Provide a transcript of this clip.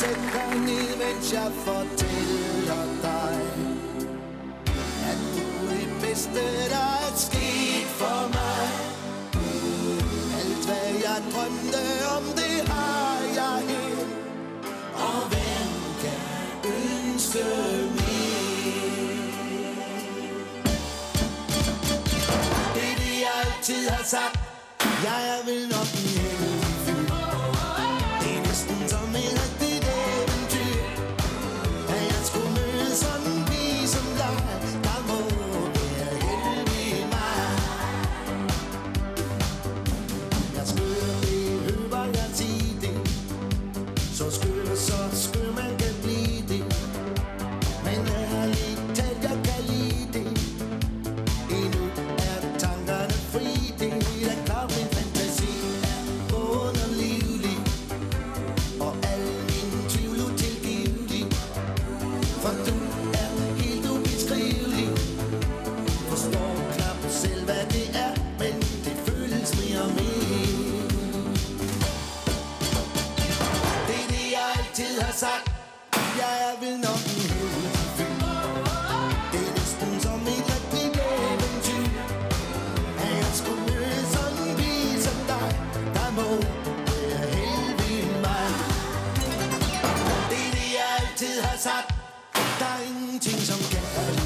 Sæt dig ned, mens jeg fortæller dig At du er det bedste, der er sket for mig. Alt hvad jeg drømte om, det har jeg her Og hvem kan ønske mere? Det er det, jeg altid har sagt Jeg vil nok en heldig For du er helt ubeskrivelig Forstår knap selv hvad det er, men det føles mere og mere. Det er det jeg altid har sagt. Jeg er vel nok en heldig Det er næsten som et rigtigt eventyr. At jeg skulle møde sådan en pige som dig Der må Chim.